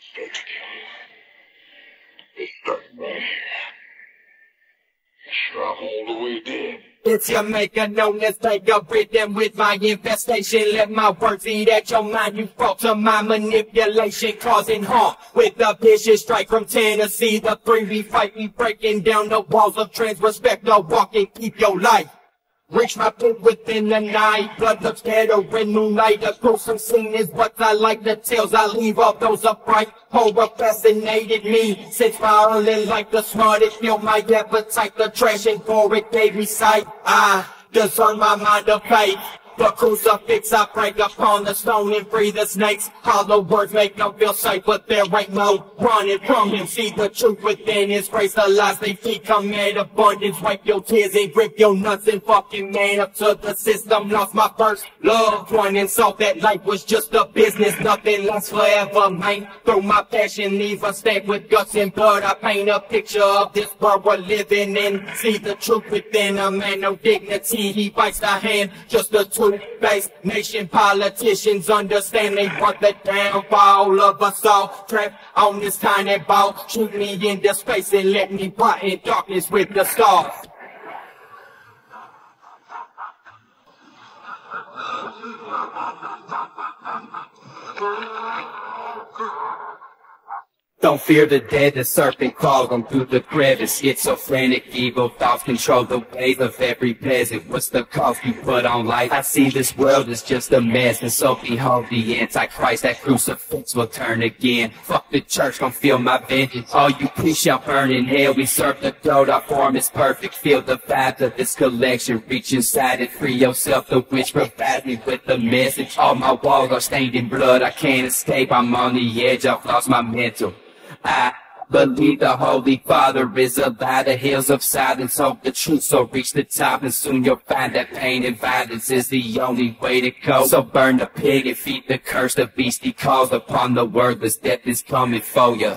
Start to kill. The way dead. It's your maker known as rhythm with my infestation. Let my words eat at your mind. You fall to my manipulation, causing harm with a vicious strike from Tennessee. The three we fight, we breaking down the walls of trans respect. No walking, keep your life. Reach my peak within the night. Blood looks scattering moonlight. A gruesome scene is what I like. The tales I leave off those upright. Horror fascinated me. Since violin like the smartest. Feel my appetite. The trash and for it gave me sight. I discern my mind of faith. The crucifix I break upon the stone and free the snakes. Hollow words make them feel safe, but there ain't no running from him. See the truth within his grace. The lies they feed come in abundance. Wipe your tears and grip your nuts and fucking man up to the system. Lost my first loved one and saw that life was just a business. Nothing lasts forever, man. Through my passion, leave a state with guts and blood. I paint a picture of this world we're living in. See the truth within a man, no dignity. He bites the hand, just a based nation politicians understand they want the downfall of us all. Trapped on this tiny ball, shoot me into space and let me rot in darkness with the stars. Fear the dead, the serpent crawled on through the crevice. Schizophrenic, evil thoughts control the ways of every peasant. What's the cost you put on life? I see this world as just a mess, and so behold the Antichrist. That crucifix will turn again. Fuck the church, don't feel my vengeance. All you priests shall burn in hell. We serve the goat, our form is perfect. Feel the vibes of this collection. Reach inside and free yourself. The witch provides me with the message. All my walls are stained in blood. I can't escape. I'm on the edge. I've lost my mental. I believe the Holy Father is alive. The hills of silence hope the truth. So reach the top and soon you'll find that pain and violence is the only way to go. So burn the pig and feed the curse. The beast he calls upon the wordless. Death is coming for you.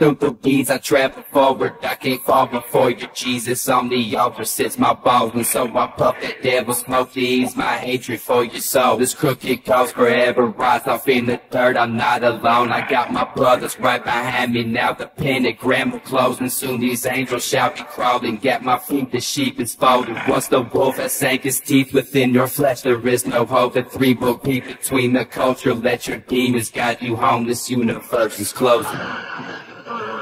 Through the weeds I travel forward, I can't fall before you, Jesus. On the altar sits my balls, and so I puff that devil smoke to ease my hatred for your soul. This crooked cause forever rise off in the dirt, I'm not alone. I got my brothers right behind me now. The pentagram will close, and soon these angels shall be crawling. Get my feet, the sheep is folded. Once the wolf has sank his teeth within your flesh, there is no hope. The three will be between the culture. Let your demons guide you home. This universe is closing. Ugh.